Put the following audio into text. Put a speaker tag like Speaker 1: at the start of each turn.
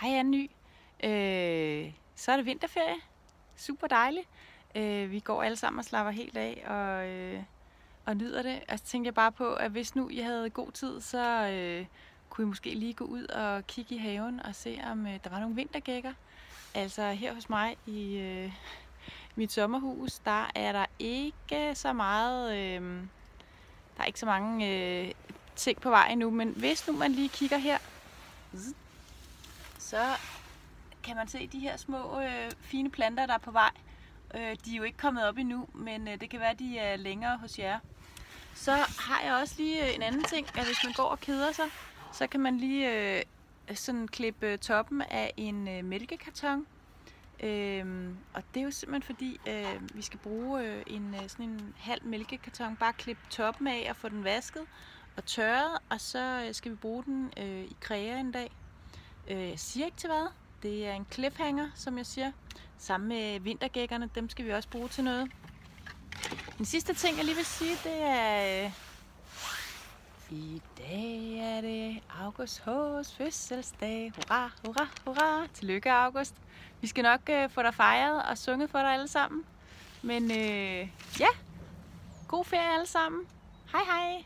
Speaker 1: Hej Anny. Øh, så er det vinterferie. Super dejligt. Øh, vi går alle sammen og slapper helt af og, øh, og nyder det. Og så tænkte jeg bare på, at hvis nu I havde god tid, så øh, kunne I måske lige gå ud og kigge i haven og se, om øh, der var nogle vintergækker. Altså her hos mig i øh, mit sommerhus, der er der ikke så meget... Øh, der er ikke så mange øh, ting på vej nu, men hvis nu man lige kigger her, så kan man se de her små øh, fine planter, der er på vej. Øh, de er jo ikke kommet op endnu, men øh, det kan være, at de er længere hos jer. Så har jeg også lige øh, en anden ting, at hvis man går og keder sig, så kan man lige øh, sådan klippe øh, toppen af en øh, mælkekarton. Øhm, og det er jo simpelthen fordi, øh, vi skal bruge øh, en øh, sådan en halv mælkekarton, bare klippe toppen af og få den vasket og tørret, og så øh, skal vi bruge den øh, i kræer en dag. Øh, jeg siger ikke til hvad. Det er en cliffhanger, som jeg siger. Sammen med vintergækkerne, dem skal vi også bruge til noget. Den sidste ting, jeg lige vil sige, det er... Øh, I dag er det August H's fødselsdag. Hurra, hurra, hurra. Tillykke, August. Vi skal nok øh, få dig fejret og sunget for dig alle sammen. Men øh, ja, god ferie alle sammen. Hej hej.